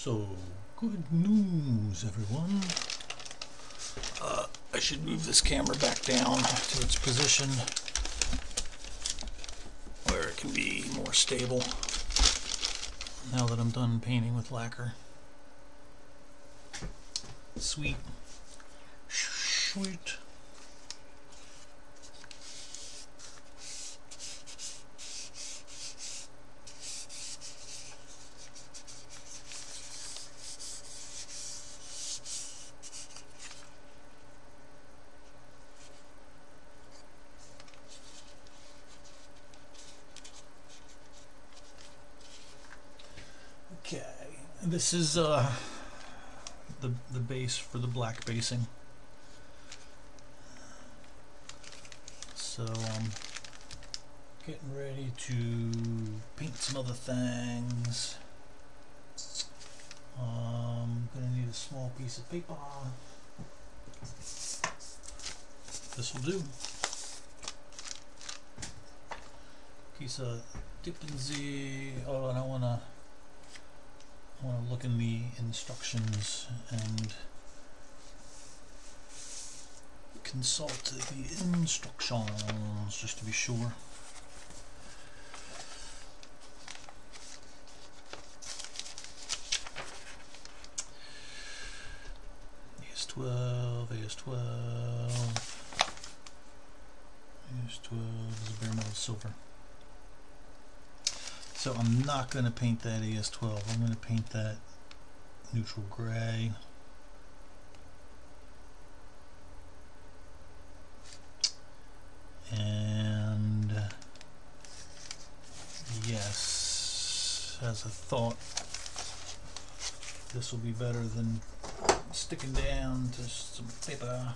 So, good news, everyone. Uh, I should move this camera back down to its position where it can be more stable now that I'm done painting with lacquer. Sweet. Sweet. Okay, this is uh, the the base for the black basing. So I'm getting ready to paint some other things. I'm gonna need a small piece of paper. This will do. Piece of Dippin' Z. Oh, and I wanna I want to look in the instructions and consult the instructions just to be sure. AS12, AS12, AS12 is a bare metal silver. So I'm not going to paint that AS12. I'm going to paint that neutral gray. And yes, as a thought, this will be better than sticking down to some paper.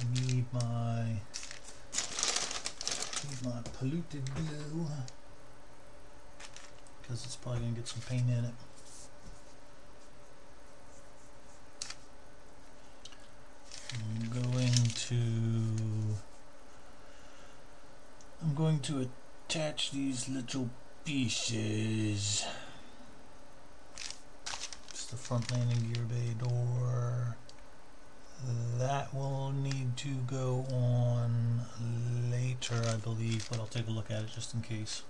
I need my need my polluted glue because it's probably going to get some paint in it. I'm going to I'm going to attach these little pieces. It's the front landing gear bay door. That will need to go on later, I believe, but I'll take a look at it just in case.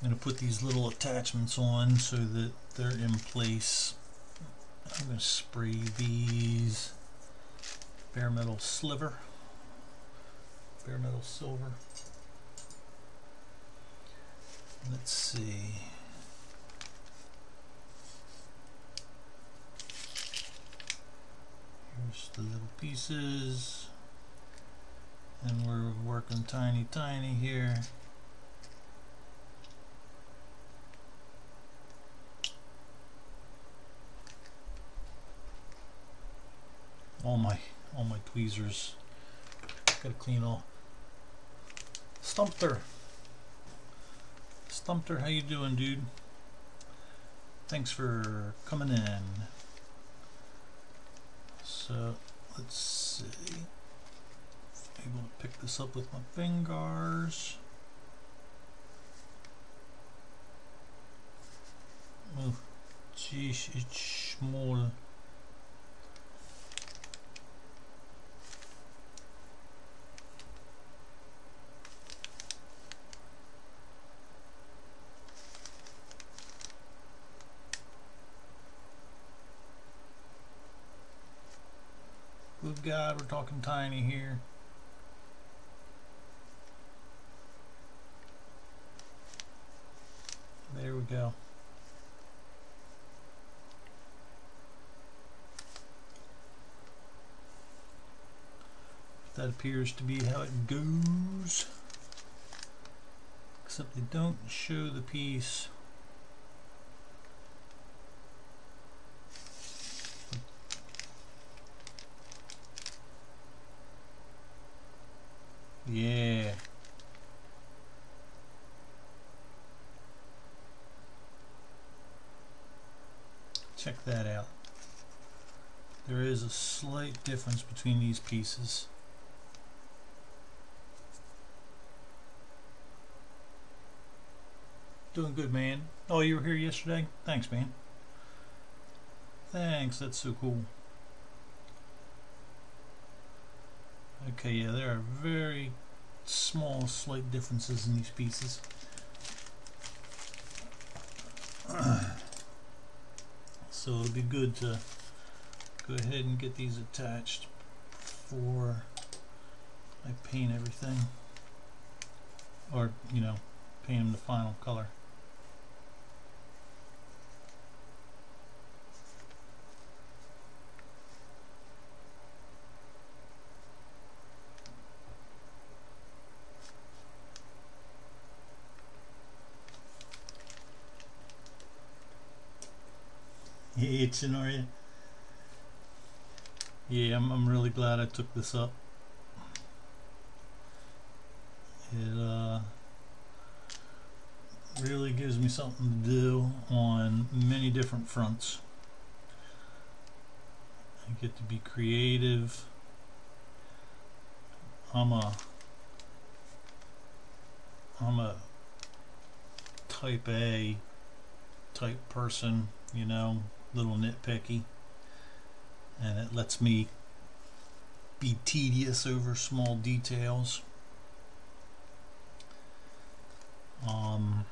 I'm going to put these little attachments on so that they're in place. I'm going to spray these bare metal sliver, bare metal silver. Let's see. Here's the little pieces. And we're working tiny, tiny here. All my all my tweezers. Gotta clean all. Stumpter. Stumpter, how you doing, dude? Thanks for coming in. So let's see. I'm Able to pick this up with my fingers. Oh, geez, it's small. Good God, we're talking tiny here. There we go. That appears to be how it goes. Except they don't show the piece. Yeah. Check that out. There is a slight difference between these pieces. Doing good, man. Oh, you were here yesterday? Thanks, man. Thanks, that's so cool. Okay, yeah, there are very small, slight differences in these pieces. so it'll be good to go ahead and get these attached before I paint everything. Or, you know, paint them the final color. Itching, are you? Yeah, I'm, I'm really glad I took this up. It uh, really gives me something to do on many different fronts. I get to be creative. I'm a I'm a type A type person, you know, little nitpicky and it lets me be tedious over small details. Um,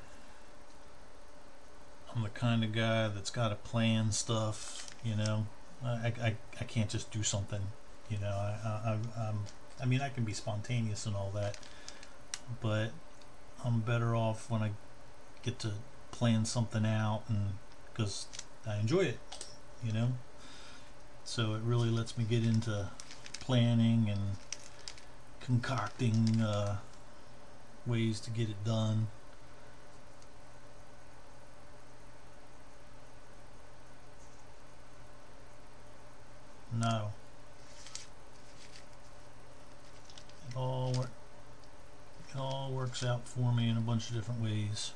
I'm the kind of guy that's got to plan stuff, you know. I, I, I can't just do something, you know. I, I, I'm, I mean, I can be spontaneous and all that, but I'm better off when I get to plan something out and because I enjoy it, you know. So it really lets me get into planning and concocting uh, ways to get it done. No. It all, it all works out for me in a bunch of different ways.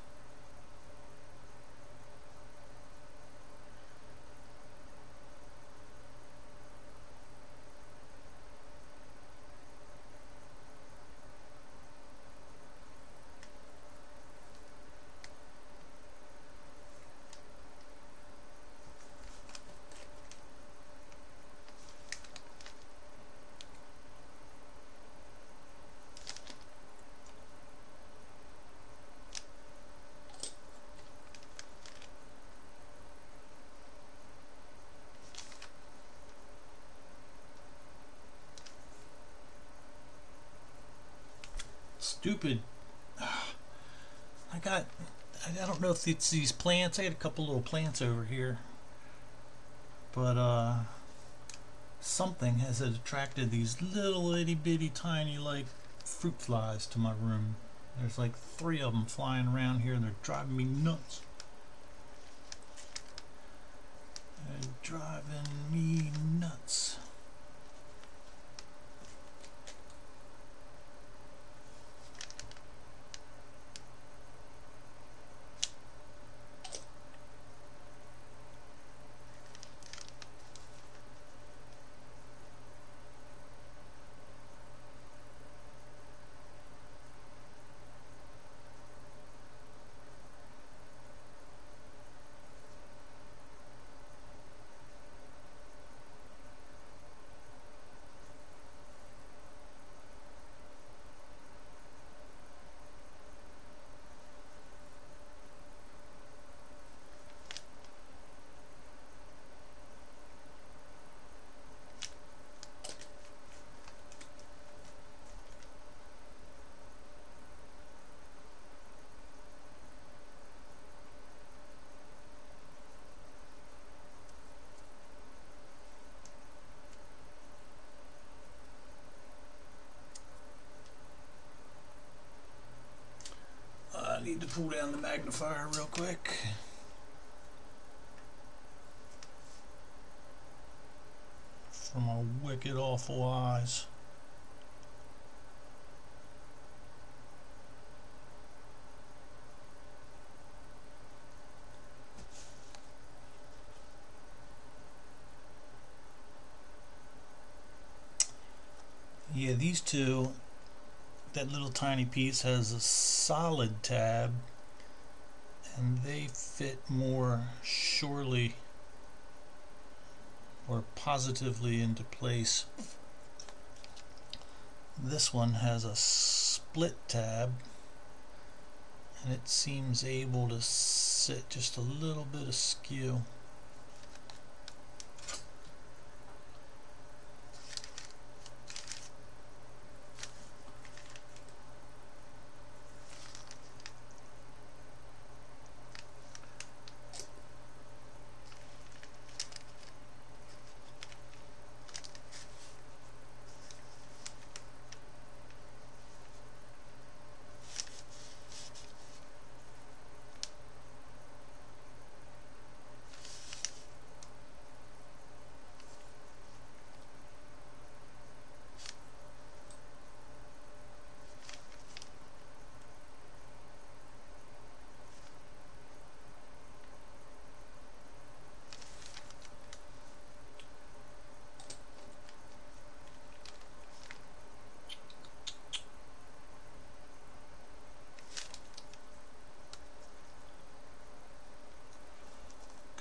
Stupid. I got, I don't know if it's these plants. I had a couple little plants over here. But, uh, something has attracted these little itty bitty tiny like fruit flies to my room. There's like three of them flying around here and they're driving me nuts. They're driving me nuts. need to pull down the magnifier real quick. From my wicked awful eyes. Yeah, these two that little tiny piece has a solid tab and they fit more surely or positively into place. This one has a split tab and it seems able to sit just a little bit askew.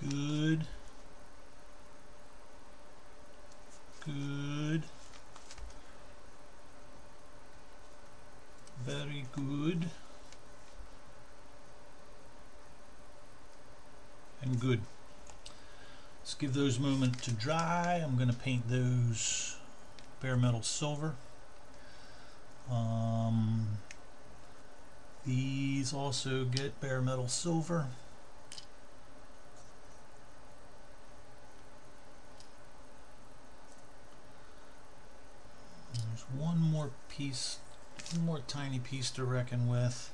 Good. Good. Very good. And good. Let's give those a moment to dry. I'm going to paint those bare metal silver. Um, these also get bare metal silver. There's one more piece, one more tiny piece to reckon with.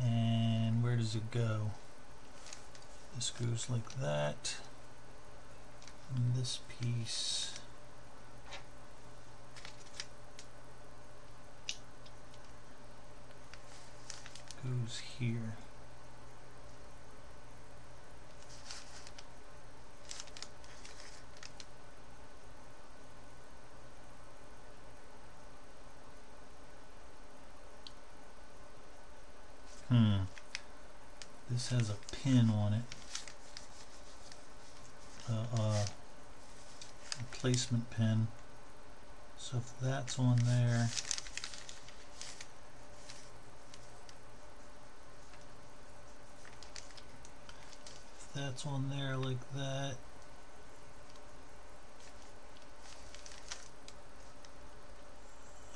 And where does it go? This goes like that. And this piece goes here. Hmm. This has a pin on it. Uh, uh, placement pin. So if that's on there, if that's on there like that,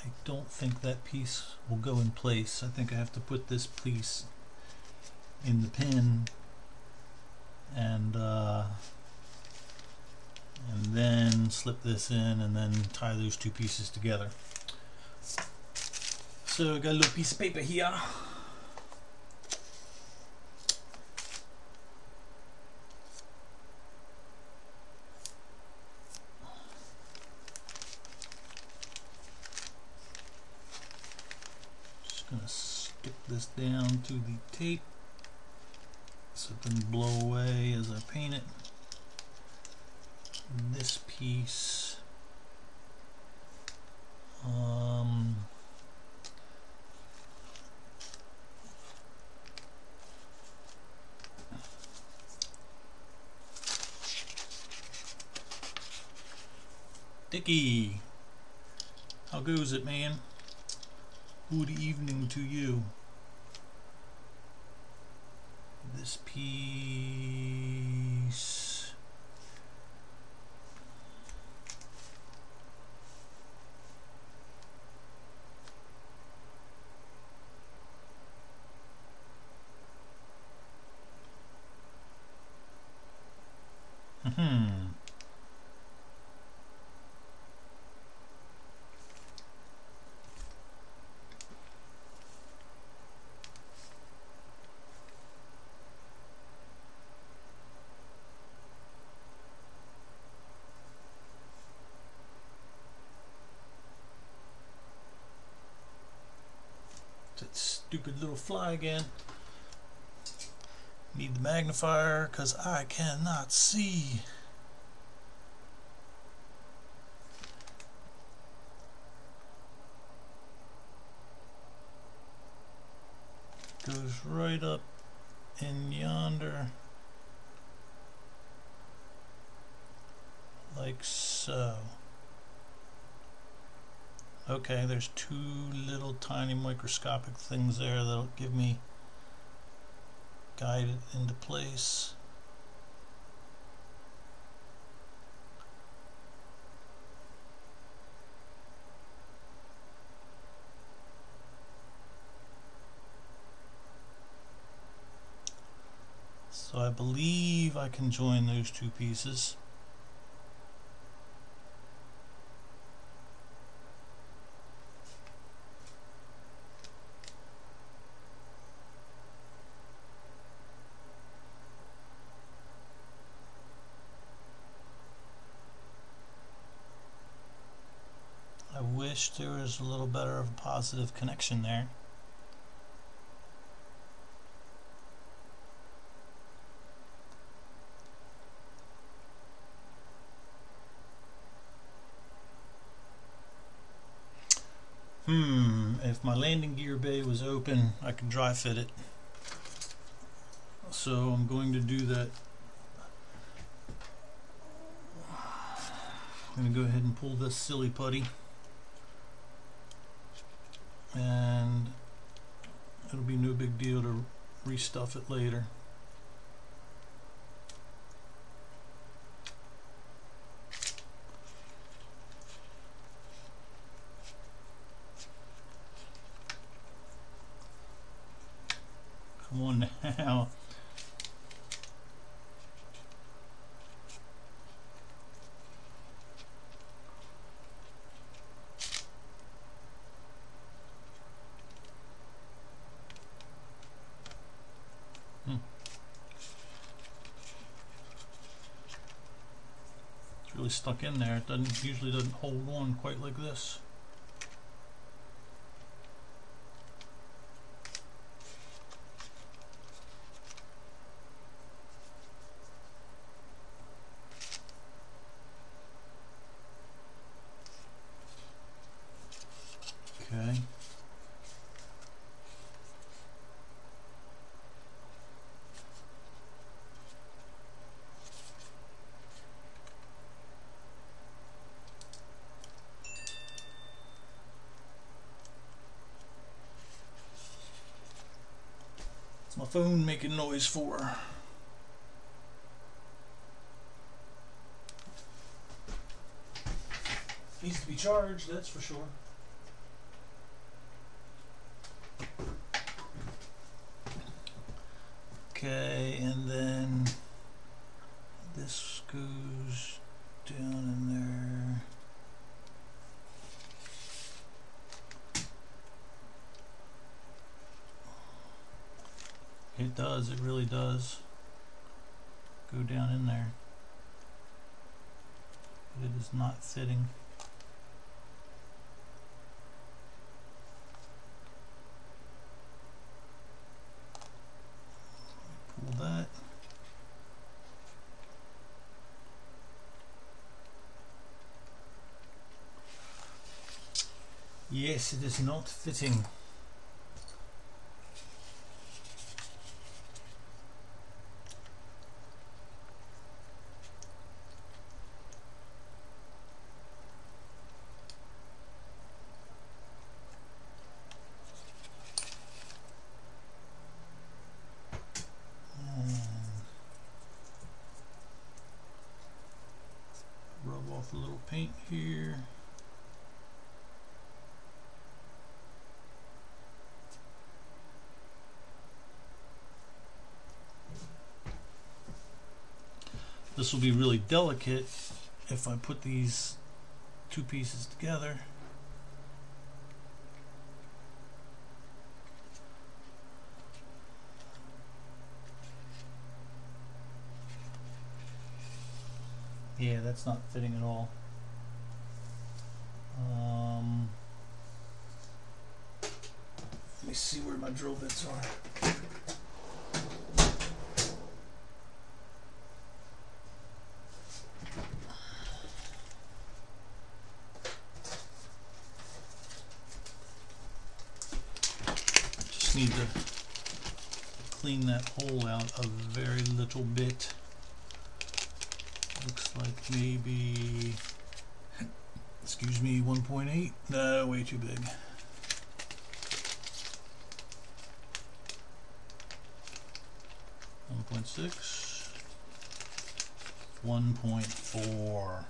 I don't think that piece will go in place. I think I have to put this piece in the pin and uh, and then slip this in and then tie those two pieces together. So I got a little piece of paper here. Just gonna stick this down to the tape so it doesn't blow away as I paint it. This piece um, Dickie, how goes it, man? Good evening to you. This piece. Hmm. that stupid little fly again. Need the magnifier because I cannot see. Goes right up in yonder like so. Okay, there's two little tiny microscopic things there that'll give me guide it into place. So I believe I can join those two pieces. I wish there was a little better of a positive connection there. Hmm, if my landing gear bay was open, I could dry fit it. So I'm going to do that. I'm going to go ahead and pull this silly putty. And it'll be no big deal to restuff it later. Come on now. Hmm. It's really stuck in there. It doesn't usually doesn't hold on quite like this. Okay. What's my phone making noise for? Needs to be charged, that's for sure. Okay, and then this goes down in there. It does, it really does go down in there. But fitting. Pull that. Yes, it is not fitting. And Rub off a little paint here. This will be really delicate if I put these two pieces together. Yeah, that's not fitting at all. Um, let me see where my drill bits are. Just need to clean that hole out a very little bit. Looks like maybe, excuse me, 1.8? No, way too big. One point six, one point four.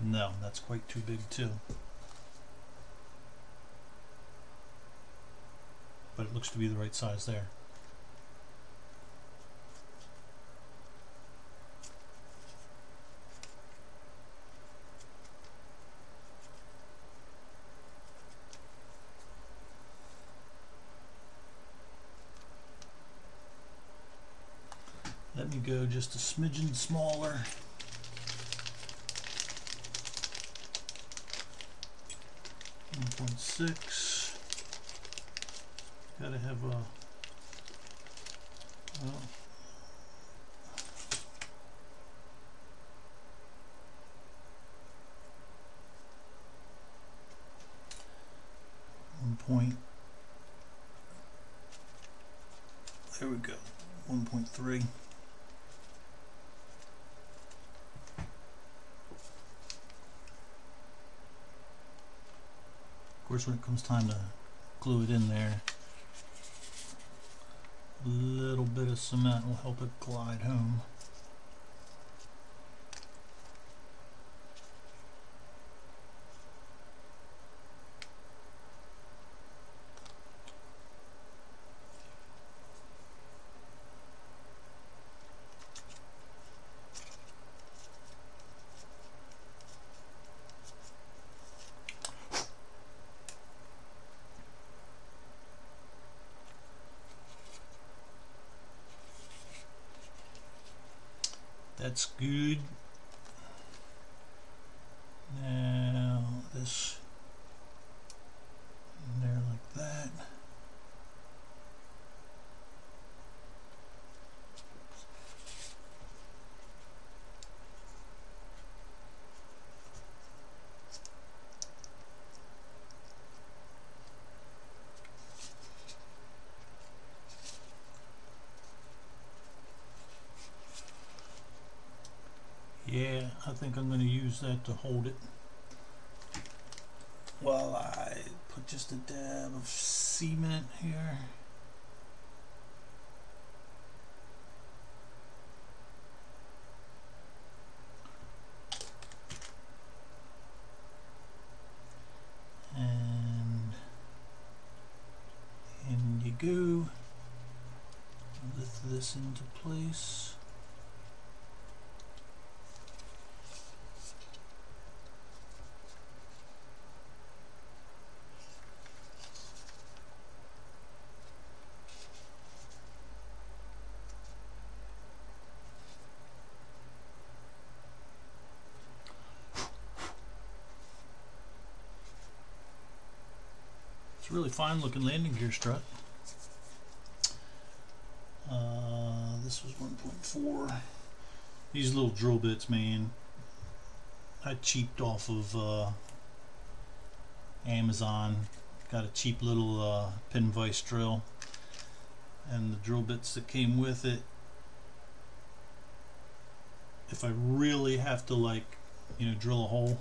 No, that's quite too big too. But it looks to be the right size there. Let me go just a smidgen smaller. One point six. Gotta have a. Well, one point. There we go. One point three. When it comes time to glue it in there, a little bit of cement will help it glide home. That's good. Now this in there like that. Yeah, I think I'm going to that to hold it. While I put just a dab of cement here. And in you go. Lift this into place. It's a really fine looking landing gear strut. Uh, this was 1.4. These little drill bits, man, I cheaped off of uh, Amazon. Got a cheap little uh, pin vise drill. And the drill bits that came with it, if I really have to like, you know, drill a hole,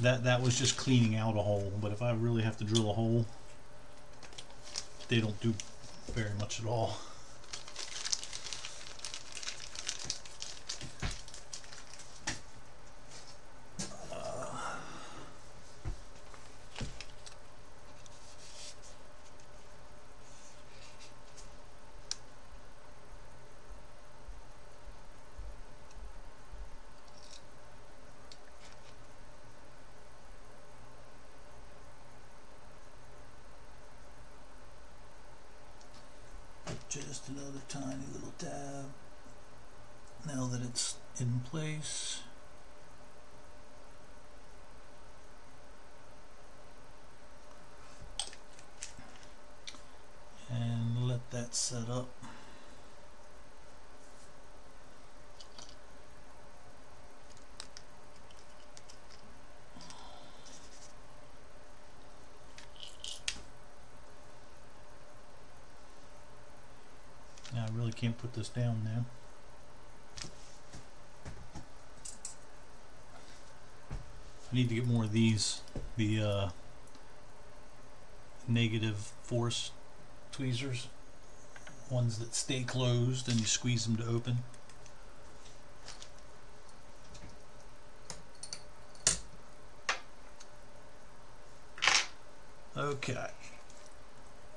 that that was just cleaning out a hole but if I really have to drill a hole they don't do very much at all just another tiny little dab now that it's in place and let that set up can't put this down now. I need to get more of these, the uh, negative force tweezers, ones that stay closed and you squeeze them to open. Okay.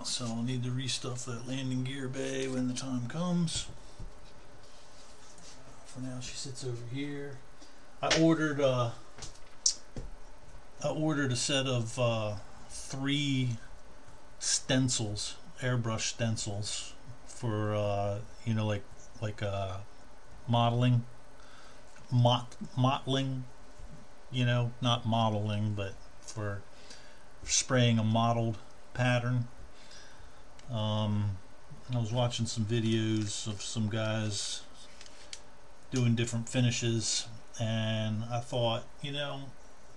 So I'll need to restuff that landing gear bay when the time comes. For now she sits over here. I ordered uh I ordered a set of uh, three stencils, airbrush stencils for uh, you know like like uh, modeling, mot mottling, you know, not modeling, but for spraying a modeled pattern. Um, I was watching some videos of some guys doing different finishes, and I thought, you know,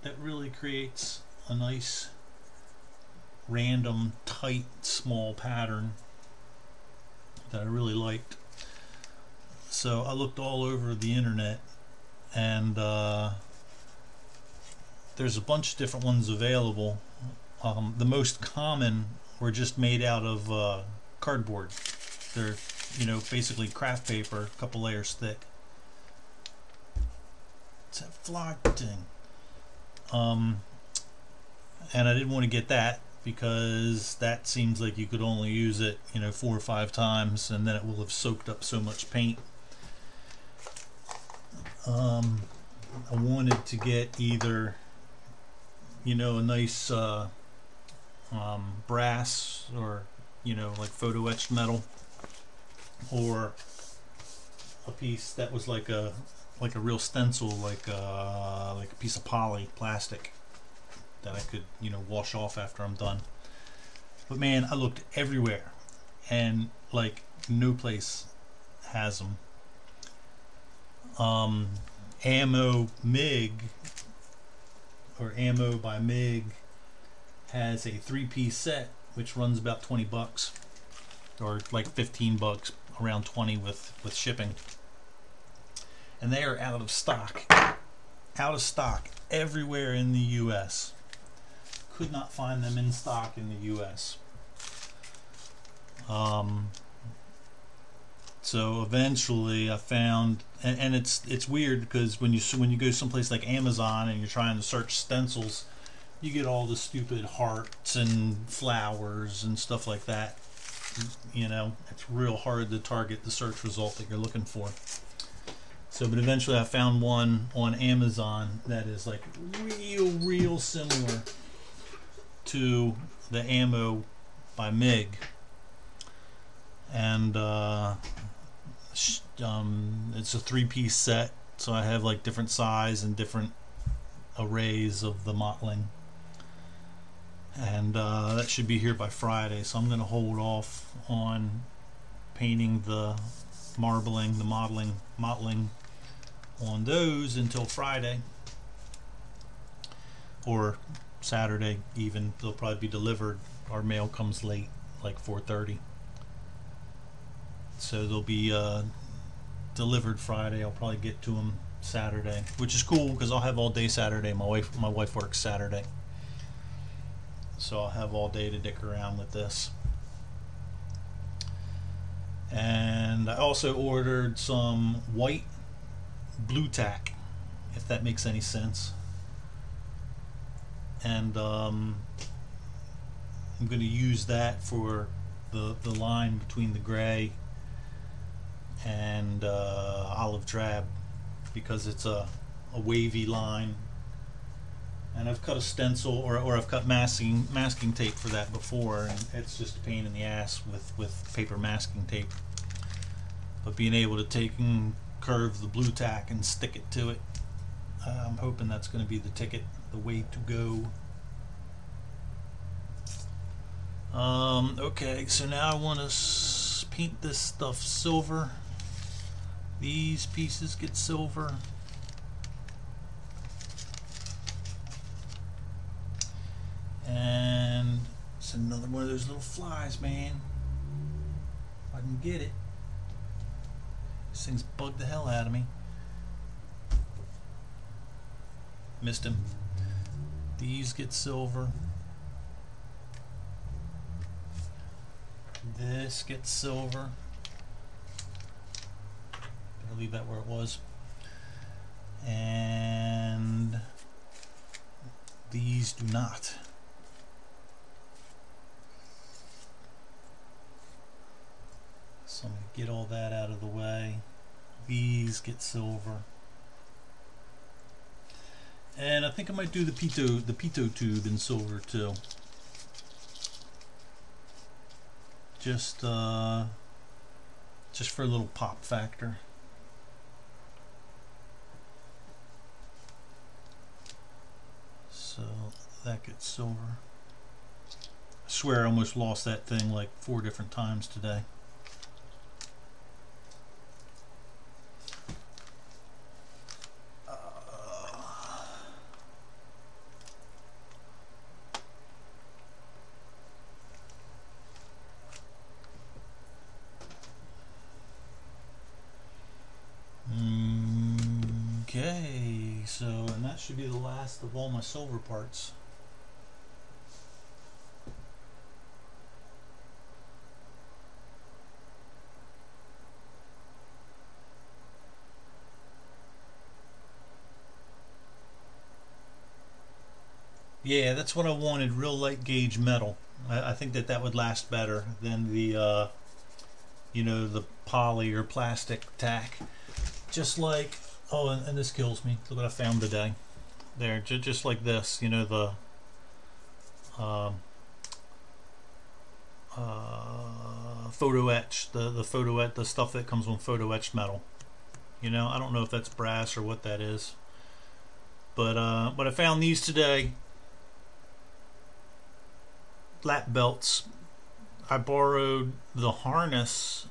that really creates a nice random tight small pattern that I really liked. So I looked all over the internet and uh, there's a bunch of different ones available. Um, the most common were just made out of uh, cardboard. They're you know basically craft paper a couple layers thick. It's a thing. Um, and I didn't want to get that because that seems like you could only use it, you know, four or five times and then it will have soaked up so much paint. Um, I wanted to get either, you know, a nice uh, um, brass or, you know, like photo etched metal or a piece that was like a like a real stencil, like uh, like a piece of poly plastic that I could you know wash off after I'm done. But man, I looked everywhere, and like no place has them. Um, ammo MIG or ammo by MIG has a three-piece set which runs about 20 bucks or like 15 bucks around 20 with with shipping and they are out of stock. Out of stock everywhere in the U.S. Could not find them in stock in the U.S. Um, so eventually, I found, and, and it's it's weird because when you when you go someplace like Amazon and you're trying to search stencils, you get all the stupid hearts and flowers and stuff like that. You know, it's real hard to target the search result that you're looking for. So, but eventually I found one on Amazon that is like real, real similar to the ammo by MiG. And uh, um, it's a three-piece set, so I have like different size and different arrays of the mottling. And uh, that should be here by Friday, so I'm going to hold off on painting the marbling, the modeling, mottling on those until Friday. Or Saturday even. They'll probably be delivered. Our mail comes late like 4:30 so they'll be uh, delivered Friday. I'll probably get to them Saturday which is cool because I'll have all day Saturday. My wife my wife works Saturday so I'll have all day to dick around with this and I also ordered some white Blu Tack, if that makes any sense. And um, I'm going to use that for the, the line between the gray and uh, olive drab because it's a, a wavy line and I've cut a stencil or, or I've cut masking masking tape for that before and it's just a pain in the ass with, with paper masking tape but being able to take and curve the Blu Tack and stick it to it. Uh, I'm hoping that's going to be the ticket, the way to go. Um, okay, so now I want to paint this stuff silver. These pieces get silver. And it's another one of those little flies, man. If I can get it. This thing's bugged the hell out of me. Missed him. These get silver. This gets silver. I'll leave that where it was. And these do not. So I'm going to get all that out of the way. These get silver. And I think I might do the pitot the pitot tube in silver too. Just, uh, just for a little pop factor. So that gets silver. I swear I almost lost that thing like four different times today. Okay, so, and that should be the last of all my silver parts. Yeah, that's what I wanted, real light gauge metal. I, I think that that would last better than the, uh, you know, the poly or plastic tack. Just like Oh, and, and, this kills me. Look what I found today. There, just, like this, you know, the um, uh, photo etch, the, the photo etch, the stuff that comes on photo etched metal. You know, I don't know if that's brass or what that is. But, uh, but I found these today. Lap belts. I borrowed the harness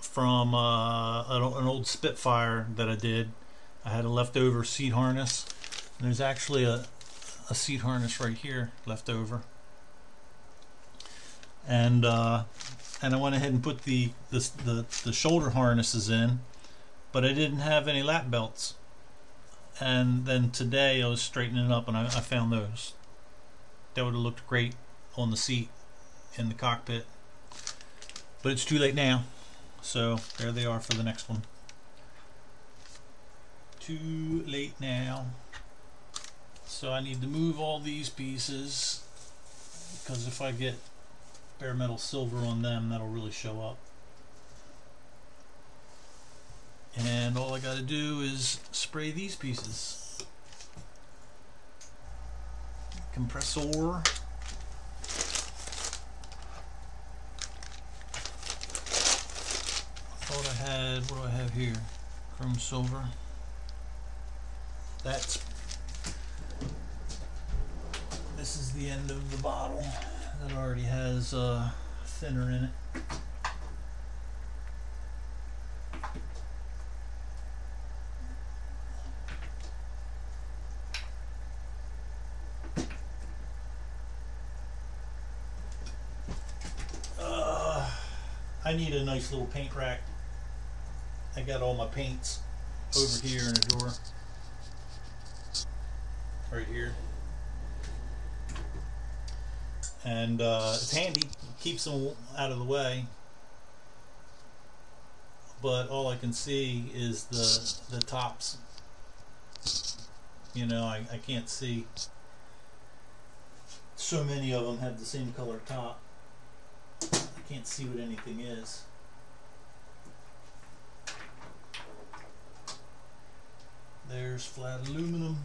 from uh, an old Spitfire that I did I had a leftover seat harness. And there's actually a, a seat harness right here left over. And uh, and I went ahead and put the, the, the, the shoulder harnesses in, but I didn't have any lap belts. And then today I was straightening up and I, I found those. That would have looked great on the seat in the cockpit. But it's too late now. So there they are for the next one too late now. So I need to move all these pieces because if I get bare metal silver on them, that'll really show up. And all I got to do is spray these pieces. Compressor. thought I had, what do I have here? Chrome silver that's this is the end of the bottle that already has uh, thinner in it. Uh, I need a nice little paint rack. I got all my paints over here in a drawer right here. And uh, it's handy, keeps them out of the way. But all I can see is the the tops. You know, I, I can't see. So many of them have the same color top. I can't see what anything is. There's flat aluminum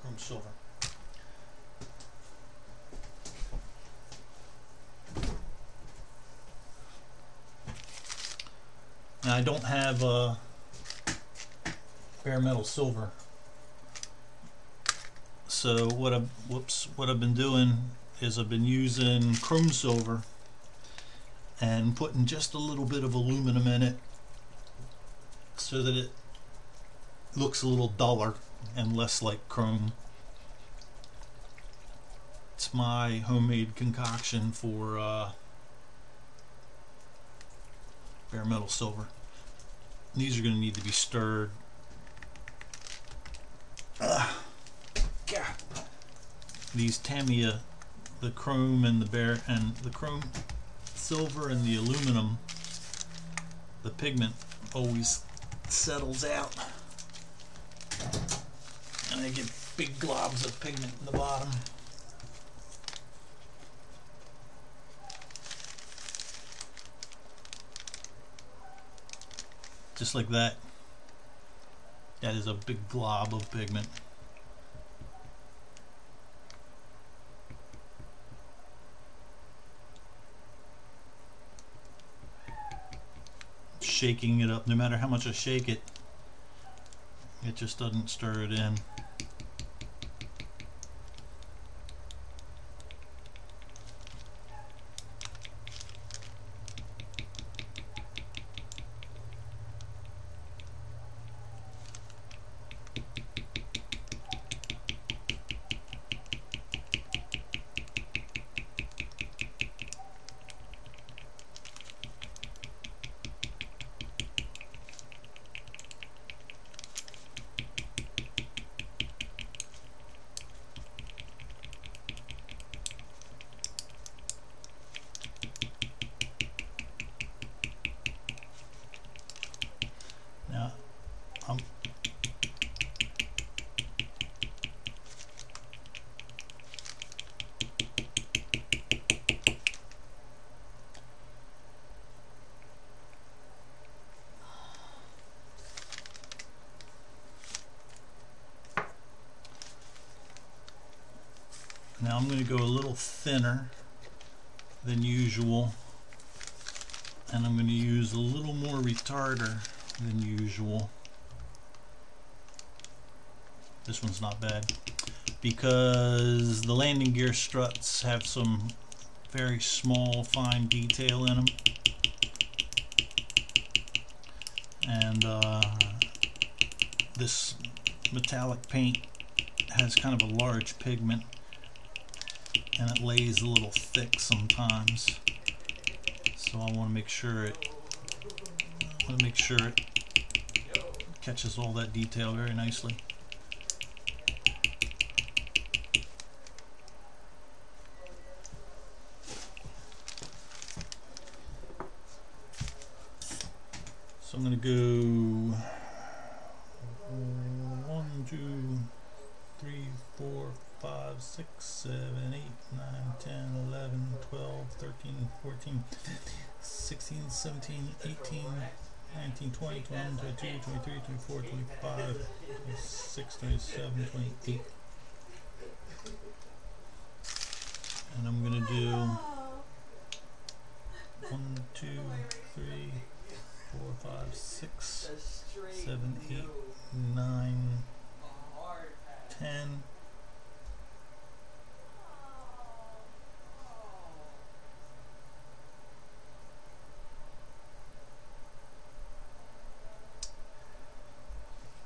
chrome silver. Now I don't have uh, bare metal silver. So what I've whoops what I've been doing is I've been using chrome silver and putting just a little bit of aluminum in it so that it looks a little duller and less like chrome. It's my homemade concoction for uh, bare metal silver. These are going to need to be stirred. Ugh. God. These Tamiya, the chrome and the bear and the chrome, silver and the aluminum, the pigment always settles out. And I get big globs of pigment in the bottom. Just like that. That is a big glob of pigment. Shaking it up, no matter how much I shake it, it just doesn't stir it in. Now, I'm Now I'm going to go a little thinner than usual. And I'm going to use a little more retarder than usual. This one's not bad. Because the landing gear struts have some very small fine detail in them and uh, this metallic paint has kind of a large pigment and it lays a little thick sometimes. So I want to make sure it want to make sure it catches all that detail very nicely 10, 11, 12, 13, 14, 16, 17, 18, 19, 20, 21, 22, 23, 24, 25, 26, 27, 28. And I'm going to do 1, 2, 3, 4, 5, 6, 7, 8, 9, 10,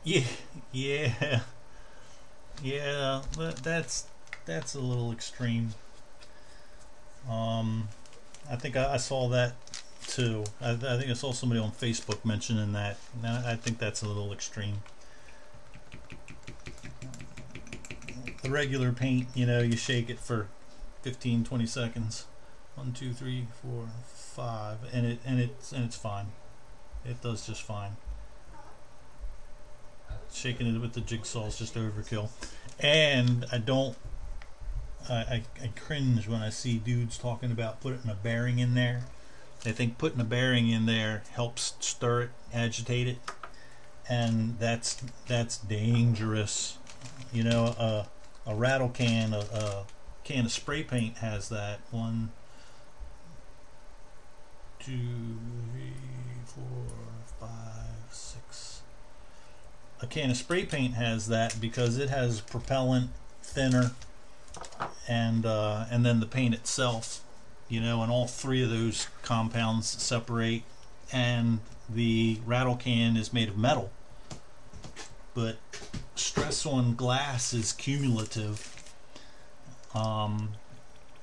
Yeah, yeah, yeah. That's that's a little extreme. Um, I think I, I saw that too. I, I think I saw somebody on Facebook mentioning that. Now, I think that's a little extreme. The regular paint, you know, you shake it for 15, 20 seconds. One, two, three, four, five, and it and it's and it's fine. It does just fine. Shaking it with the jigsaw is just overkill, and I don't. I, I, I cringe when I see dudes talking about putting a bearing in there. They think putting a bearing in there helps stir it, agitate it, and that's that's dangerous. You know, a a rattle can, a, a can of spray paint has that. One, two, three, four, five, six. A can of spray paint has that because it has propellant, thinner, and uh, and then the paint itself. You know, and all three of those compounds separate, and the rattle can is made of metal. But stress on glass is cumulative. Um,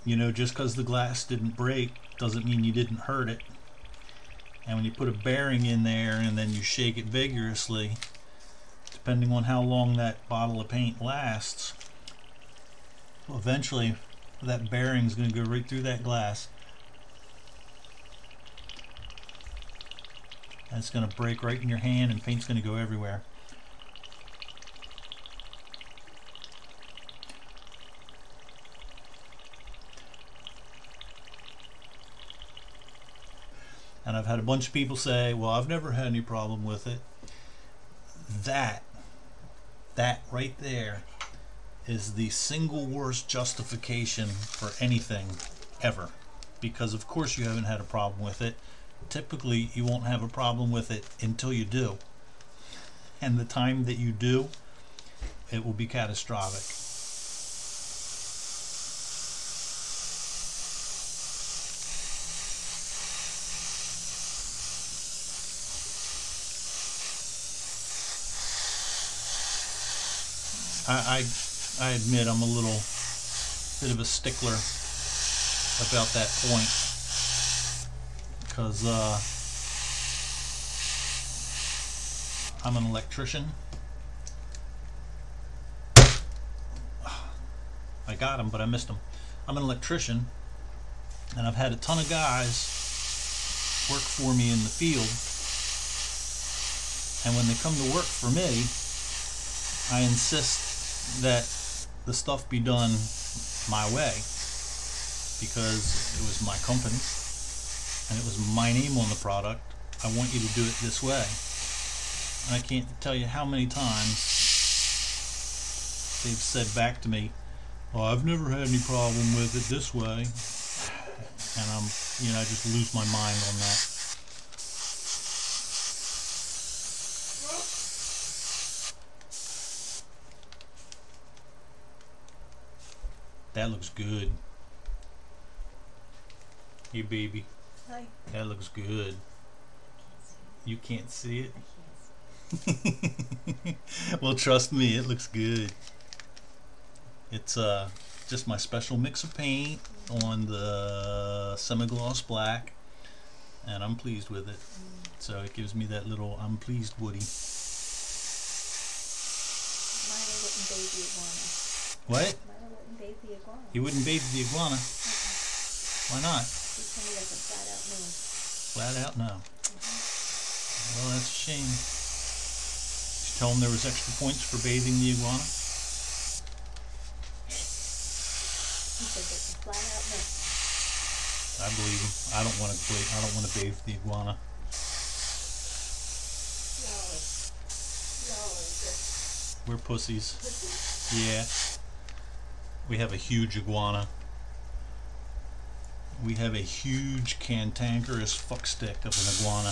you know, just because the glass didn't break doesn't mean you didn't hurt it. And when you put a bearing in there and then you shake it vigorously, depending on how long that bottle of paint lasts, eventually that bearing is going to go right through that glass. And it's going to break right in your hand and paint's going to go everywhere. And I've had a bunch of people say, well, I've never had any problem with it. That, that right there is the single worst justification for anything ever. Because of course you haven't had a problem with it. Typically you won't have a problem with it until you do. And the time that you do, it will be catastrophic. I, I, I admit I'm a little bit of a stickler about that point because uh, I'm an electrician. I got him, but I missed him. I'm an electrician, and I've had a ton of guys work for me in the field. And when they come to work for me, I insist that the stuff be done my way because it was my company and it was my name on the product. I want you to do it this way. And I can't tell you how many times they've said back to me, "Well, I've never had any problem with it this way," and I'm, you know, I just lose my mind on that. That looks good. Hey, baby. Hi. That looks good. You can't see it? well, trust me, it looks good. It's uh, just my special mix of paint on the semi-gloss black, and I'm pleased with it. So it gives me that little I'm pleased Woody. Bathe the iguana. Mine wouldn't bathe the iguana. You wouldn't bathe the iguana? Why not? She told me flat out no. Flat out no. Mm-hmm. Well, that's a shame. Did you tell them there was extra points for bathing the iguana? He said that's a flat out no. I believe him. I don't want to bathe. I don't want to bathe the iguana. Y'all are, y'all are just We're pussies. pussies. Yeah. We have a huge iguana. We have a huge cantankerous fuckstick of an iguana.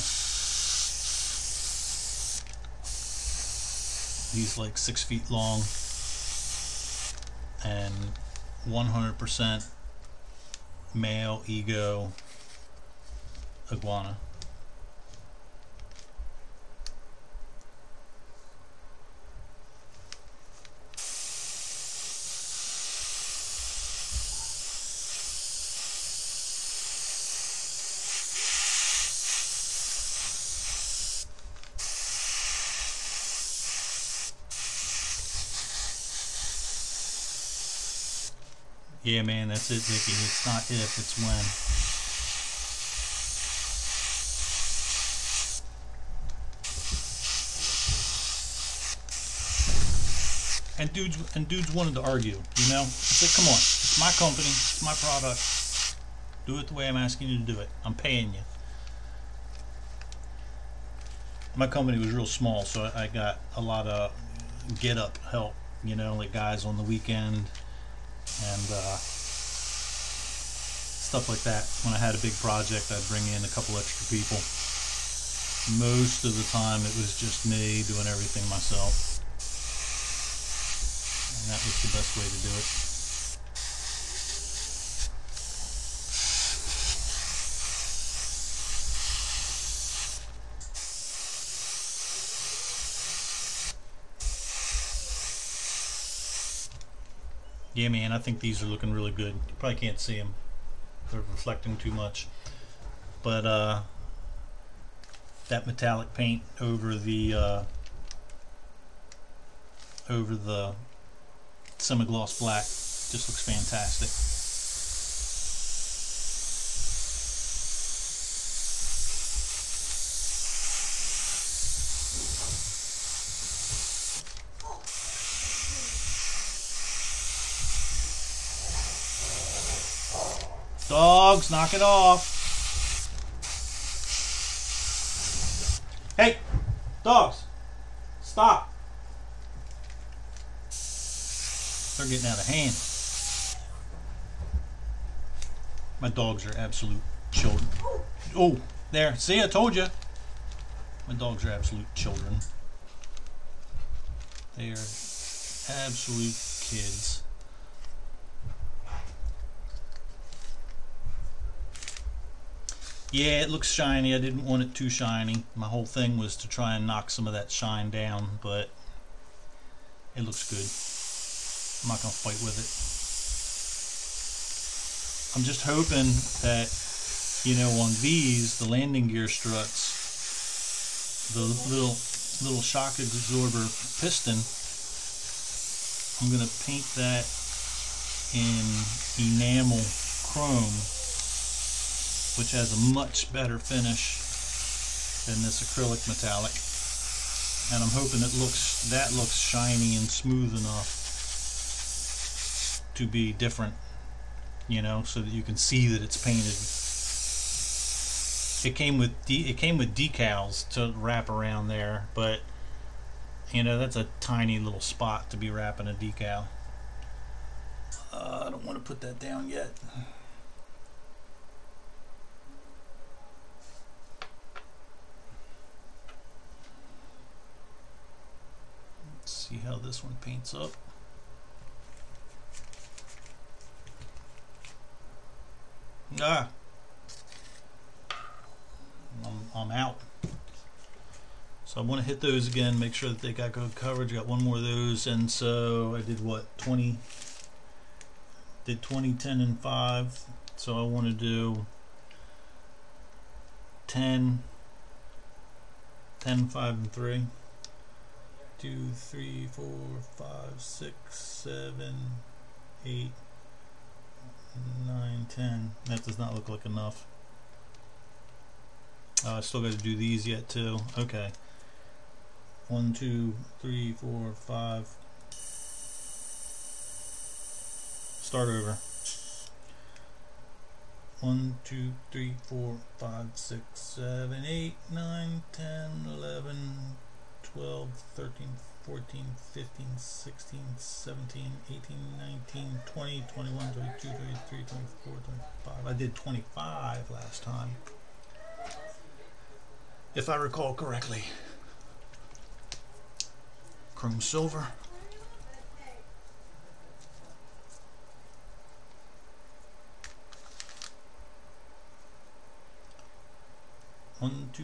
He's like six feet long and 100% male ego iguana. Yeah, man, that's it, Vicky. It's not if, it's when. And dudes and dudes wanted to argue, you know? I said, come on, it's my company, it's my product. Do it the way I'm asking you to do it. I'm paying you. My company was real small, so I I got a lot of get up help, you know, like guys on the weekend and uh, stuff like that. When I had a big project, I'd bring in a couple extra people. Most of the time, it was just me doing everything myself. And that was the best way to do it. Yeah, man, I think these are looking really good. You probably can't see them; they're reflecting too much. But uh, that metallic paint over the uh, over the semi-gloss black just looks fantastic. Knock it off. Hey, dogs, stop. They're getting out of hand. My dogs are absolute children. Oh, there. See, I told you. My dogs are absolute children. They are absolute kids. Yeah, it looks shiny. I didn't want it too shiny. My whole thing was to try and knock some of that shine down, but it looks good. I'm not going to fight with it. I'm just hoping that, you know, on these, the landing gear struts, the little little shock absorber piston, I'm going to paint that in enamel chrome which has a much better finish than this acrylic metallic. And I'm hoping it looks that looks shiny and smooth enough to be different, you know, so that you can see that it's painted. It came with it came with decals to wrap around there, but you know that's a tiny little spot to be wrapping a decal. Uh, I don't want to put that down yet. See how this one paints up. Ah, I'm, I'm out. So I want to hit those again, make sure that they got good coverage. got one more of those, and so I did what 20, did 20, 10, and 5. So I want to do 10, 10, 5, and 3 two, three, four, five, six, seven, eight, nine, ten. That does not look like enough. Oh, I still got to do these yet too. Okay. One, two, three, four, five. Start over. One, two, three, four, five, six, seven, eight, nine, ten, eleven, 12, 13, 14, 15, 16, 17, 18, 19, 20, 21, 22, 23, 24, 25. I did 25 last time. If I recall correctly. Chrome silver. One, two,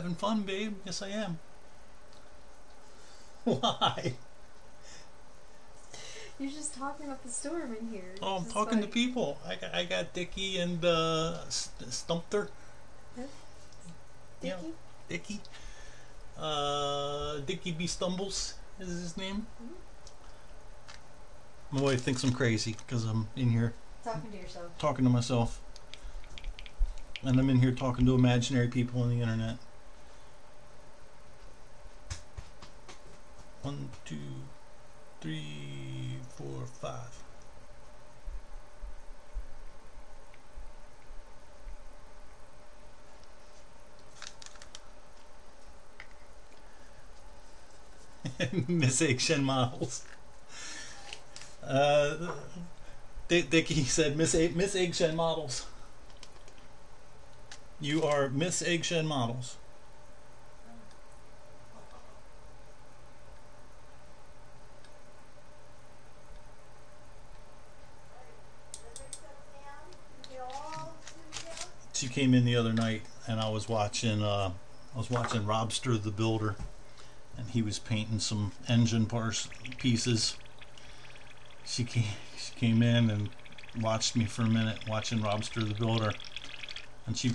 having fun, babe. Yes, I am. Why? You're just talking about the storm in here. Oh, I'm Just talking to people. I got, I got Dickie and uh, St- Stumpter. Huh? Yeah, Dickie? Dickie. Uh, Dickie B. Stumbles is his name. My wife thinks I'm crazy because I'm in here Talking to yourself. talking to myself. And I'm in here talking to imaginary people on the internet. One, two, three, four, five. Miss Models. Uh, Dick, Dickie said Miss A- Miss Action Models. You are Miss Egg Shen Models. Came in the other night, and I was watching. Uh, I was watching Robster the Builder, and he was painting some engine parts pieces. She came. She came in and watched me for a minute, watching Robster the Builder, and she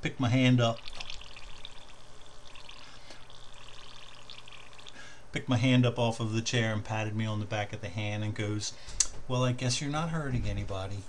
picked my hand up. Picked my hand up off of the chair and patted me on the back of the hand and goes, Well, I guess you're not hurting anybody.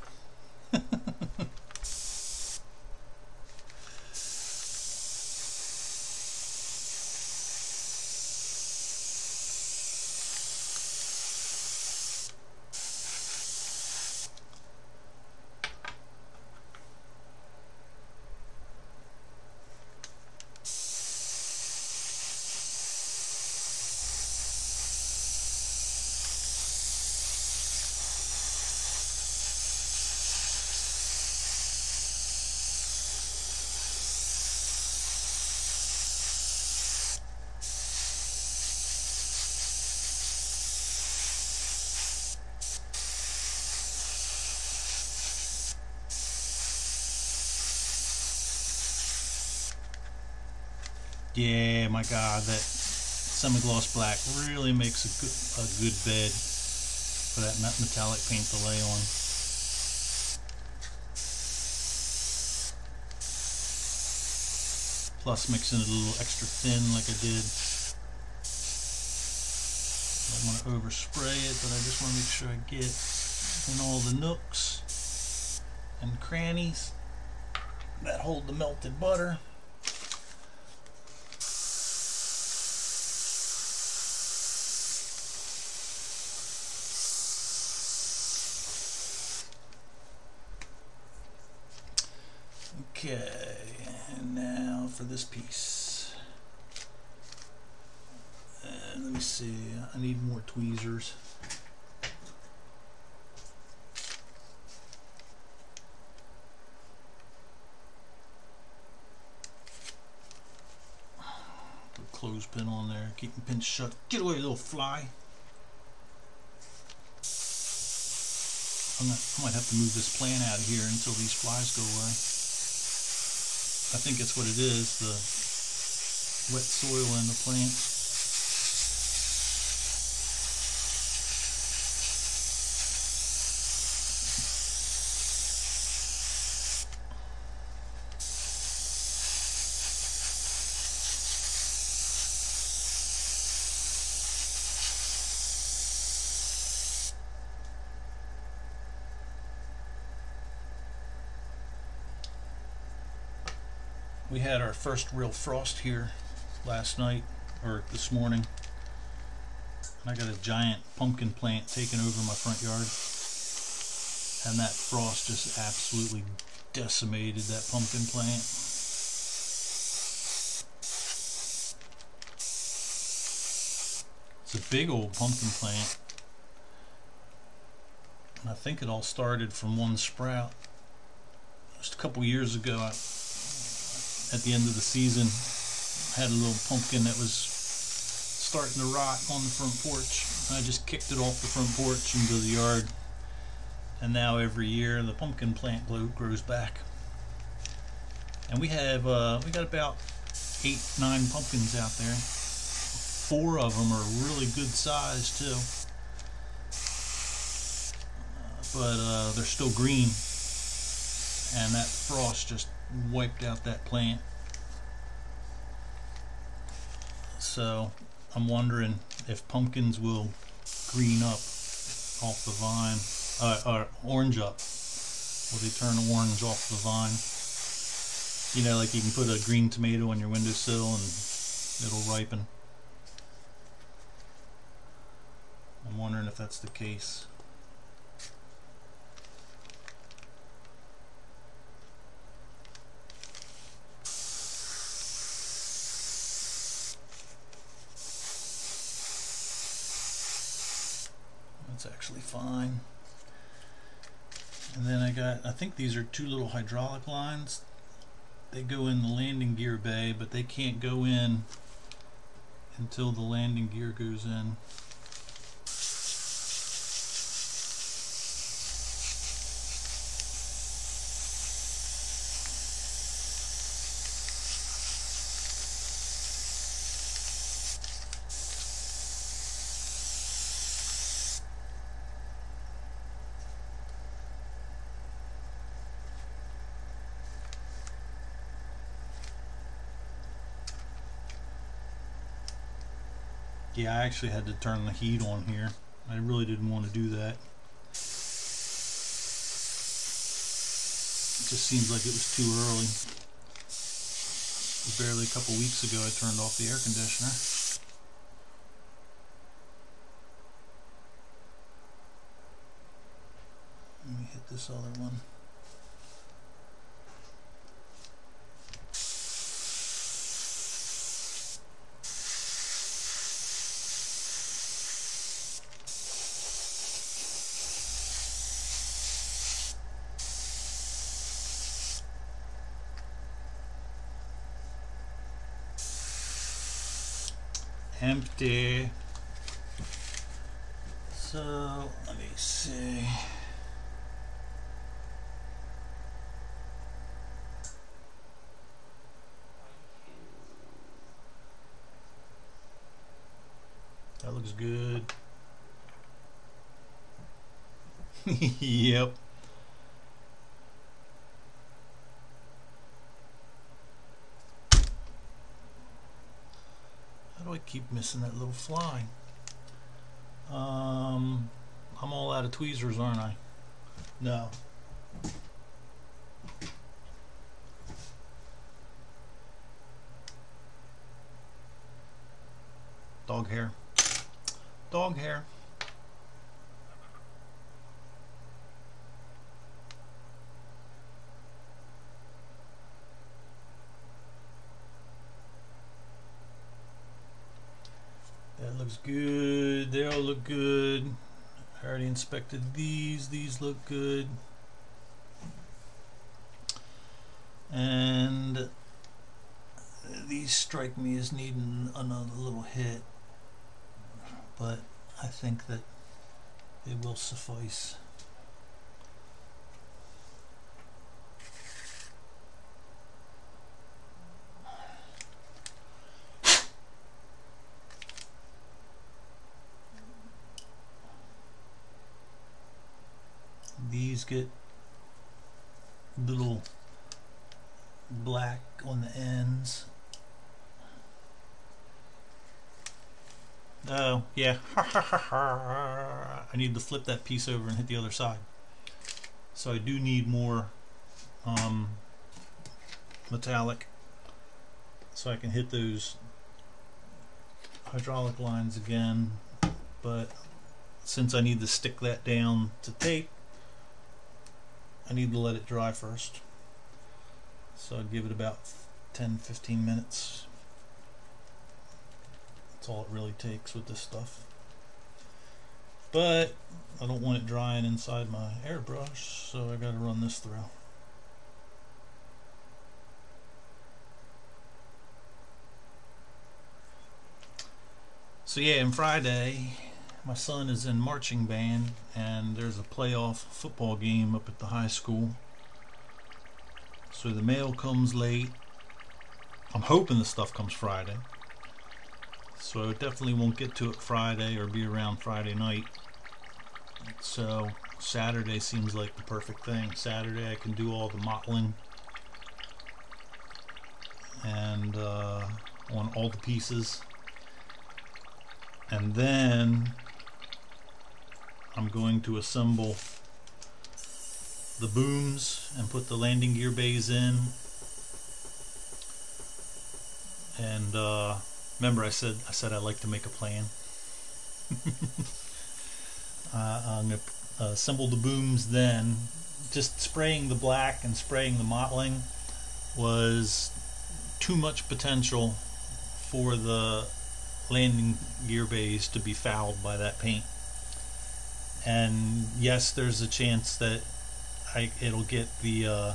Yeah, my God, that semi-gloss black really makes a good, a good bed for that metallic paint to lay on. Plus mixing it a little extra thin like I did. I don't want to overspray it, but I just want to make sure I get in all the nooks and crannies that hold the melted butter. Okay, and now for this piece. Let me see, I need more tweezers. Put clothespin on there, keep them pinched shut. Get away, little fly. I might have to move this plant out of here until these flies go away. I think it's what it is, the wet soil in the plant. We had our first real frost here last night or this morning. I got a giant pumpkin plant taking over my front yard. And that frost just absolutely decimated that pumpkin plant. It's a big old pumpkin plant. And I think it all started from one sprout. Just a couple years ago, I at the end of the season had a little pumpkin that was starting to rot on the front porch. I just kicked it off the front porch into the yard. And now every year the pumpkin plant grows back. And we have, uh, we got about eight, nine pumpkins out there. Four of them are really good size too. but uh, they're still green. And that frost just wiped out that plant. So I'm wondering if pumpkins will green up off the vine, uh, or orange up. Will they turn orange off the vine? You know, like you can put a green tomato on your windowsill and it'll ripen. I'm wondering if that's the case. That's actually fine. And then I got, I think these are two little hydraulic lines they go in the landing gear bay, but they can't go in until the landing gear goes in. Yeah, I actually had to turn the heat on here. I really didn't want to do that. It just seems like it was too early. Barely a couple weeks ago I turned off the air conditioner. Let me hit this other one. So let me see. That looks good. yep. do I missing that little fly? Um, I'm all out of tweezers, aren't I? No. Dog hair. Dog hair. Looks good. They all look good. I already inspected these. These look good. And these strike me as needing another little hit. But I think that they will suffice. these get little black on the ends. Oh, yeah. I need to flip that piece over and hit the other side. So I do need more um, metallic so I can hit those hydraulic lines again. But since I need to stick that down to tape, I need to let it dry first. So I'd give it about 10-15 minutes. That's all it really takes with this stuff. But I don't want it drying inside my airbrush, so I gotta run this through. So yeah, and Friday my son is in marching band and there's a playoff football game up at the high school. So the mail comes late. I'm hoping the stuff comes Friday. So I definitely won't get to it Friday or be around Friday night. So Saturday seems like the perfect thing. Saturday I can do all the mottling and uh, on all the pieces. And then I'm going to assemble the booms and put the landing gear bays in. And uh, remember I said I said I like to make a plan. Uh, I'm going to uh, assemble the booms then. Just spraying the black and spraying the mottling was too much potential for the landing gear bays to be fouled by that paint and yes, there's a chance that I it'll get the uh,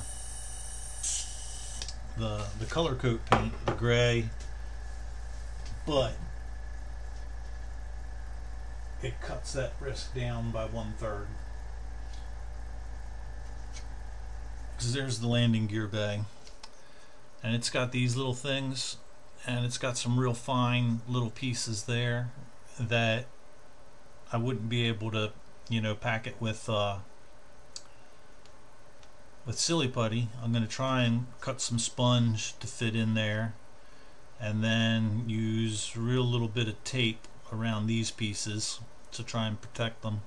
the the color coat paint, the gray, but it cuts that risk down by one third. Because there's the landing gear bay, and it's got these little things, and it's got some real fine little pieces there that I wouldn't be able to, you know, pack it with. Uh, with silly putty. I'm going to try and cut some sponge to fit in there and then use real little bit of tape around these pieces to try and protect them.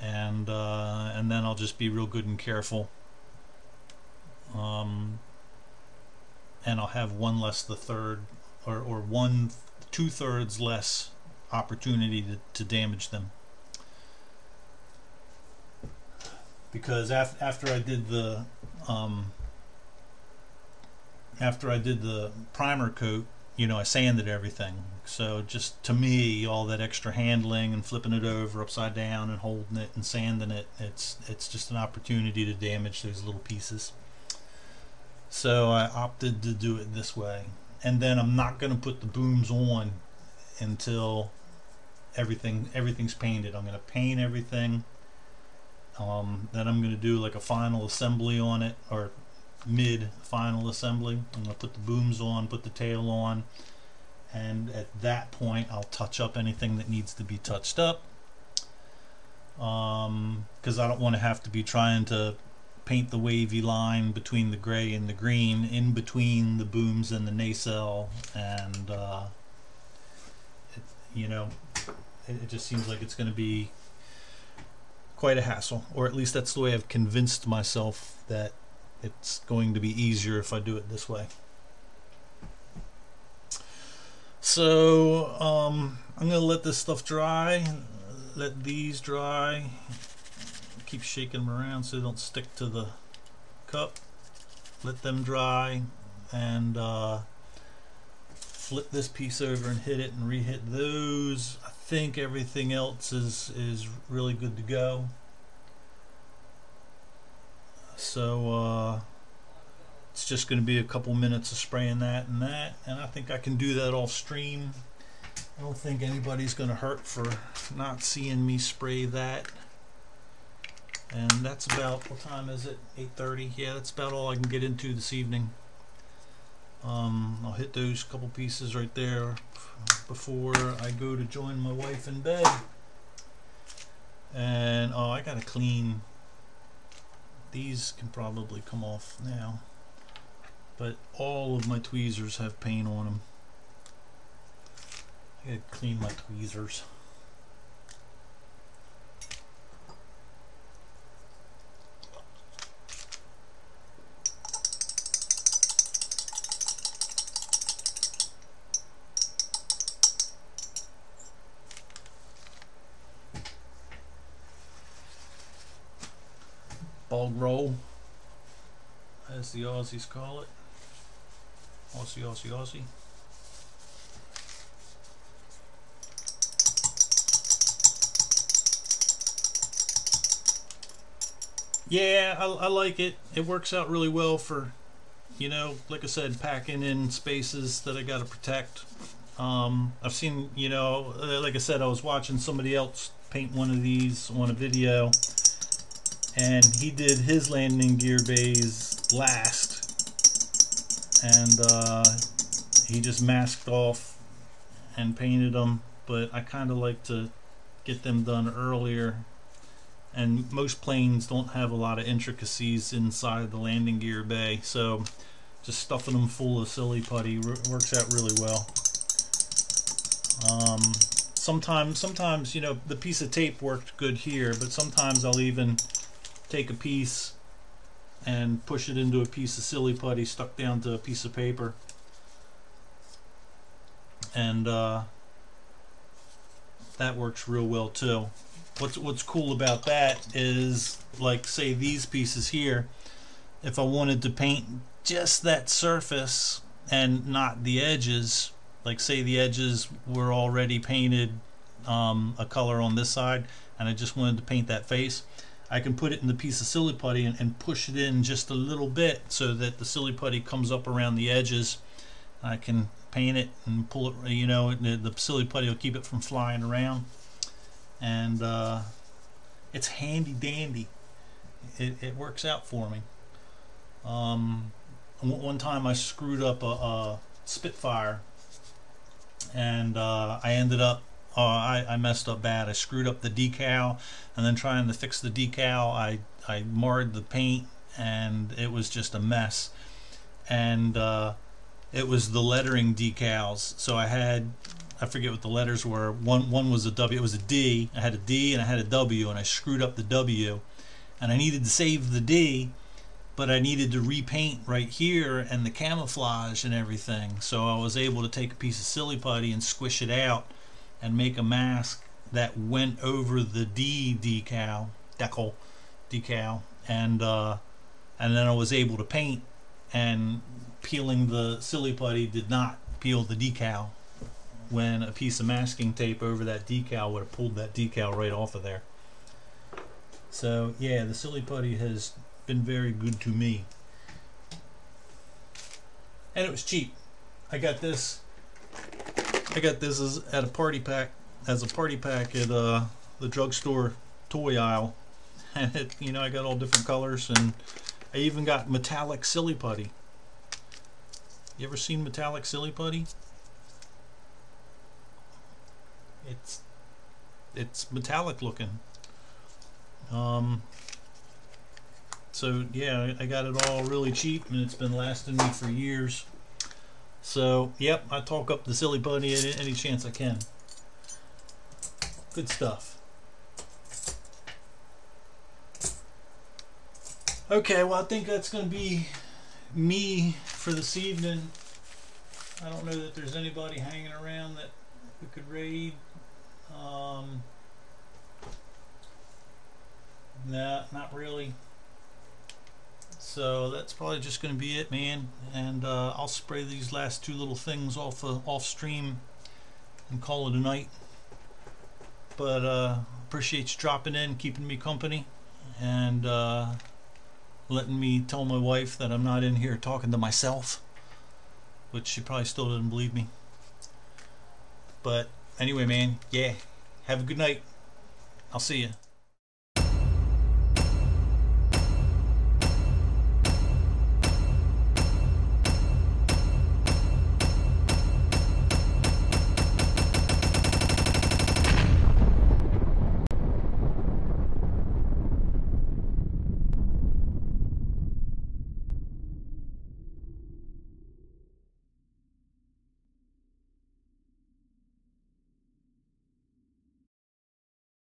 And uh, and then I'll just be real good and careful. Um, and I'll have one less the third or, or one two thirds less opportunity to, to damage them because af- after I did the um, after I did the primer coat, you know, I sanded everything. So just to me, all that extra handling and flipping it over upside down and holding it and sanding it, it's it's just an opportunity to damage those little pieces. So I opted to do it this way. And then I'm not going to put the booms on until everything everything's painted. I'm going to paint everything um, then I'm going to do like a final assembly on it, or mid final assembly. I'm going to put the booms on, put the tail on, and at that point I'll touch up anything that needs to be touched up. Because um, I don't want to have to be trying to paint the wavy line between the gray and the green in between the booms and the nacelle and uh, it, you know it, it just seems like it's going to be quite a hassle, or at least that's the way I've convinced myself that it's going to be easier if I do it this way. So um, I'm going to let this stuff dry, let these dry, keep shaking them around so they don't stick to the cup, let them dry, and uh, flip this piece over and hit it and re-hit those think everything else is is really good to go. So uh, it's just going to be a couple minutes of spraying that and that, and I think I can do that off stream. I don't think anybody's going to hurt for not seeing me spray that. And that's about, what time is it? 8.30? Yeah, that's about all I can get into this evening. Um, I'll hit those couple pieces right there before I go to join my wife in bed. And oh, I gotta clean. These can probably come off now. But all of my tweezers have paint on them. I gotta clean my tweezers. Bog roll, as the Aussies call it. Aussie, Aussie, Aussie. Yeah, I, I like it. It works out really well for, you know, like I said, packing in spaces that I got to protect. Um, I've seen, you know, like I said, I was watching somebody else paint one of these on a video and he did his landing gear bays last. And uh, he just masked off and painted them but I kind of like to get them done earlier. And most planes don't have a lot of intricacies inside the landing gear bay so just stuffing them full of silly putty works out really well. Um, sometimes sometimes you know the piece of tape worked good here but sometimes I'll even take a piece and push it into a piece of silly putty stuck down to a piece of paper. And uh, that works real well too. What's what's cool about that is like say these pieces here if I wanted to paint just that surface and not the edges like say the edges were already painted um, a color on this side and I just wanted to paint that face I can put it in the piece of silly putty and, and push it in just a little bit so that the silly putty comes up around the edges. I can paint it and pull it, you know, the, the silly putty will keep it from flying around. And uh, it's handy dandy. It, it works out for me. Um, one time I screwed up a, a Spitfire and uh, I ended up uh, I, I messed up bad. I screwed up the decal. And then trying to fix the decal I, I marred the paint and it was just a mess. And uh, it was the lettering decals. So I had I forget what the letters were. One one was a W it was a D. I had a D and I had a W and I screwed up the W. And I needed to save the D but I needed to repaint right here and the camouflage and everything. So I was able to take a piece of silly putty and squish it out and make a mask that went over the D decal, decal, decal, and uh, and then I was able to paint. And peeling the silly putty did not peel the decal. When a piece of masking tape over that decal would have pulled that decal right off of there. So yeah, the silly putty has been very good to me. And it was cheap. I got this. I got this as at a party pack as a party pack at uh, the drugstore toy aisle, and it you know I got all different colors and I even got metallic silly putty. You ever seen metallic silly putty? It's it's metallic looking. Um, so yeah, I got it all really cheap and it's been lasting me for years. So yep, I talk up the silly putty any, any chance I can. Good stuff. Okay, well I think that's going to be me for this evening. I don't know that there's anybody hanging around that we could raid. Um, nah, not really. So that's probably just going to be it, man. And uh, I'll spray these last two little things off uh, off stream and call it a night. But uh, appreciate you dropping in, keeping me company, and uh, letting me tell my wife that I'm not in here talking to myself, which she probably still doesn't believe me. But anyway, man, yeah. Have a good night. I'll see you.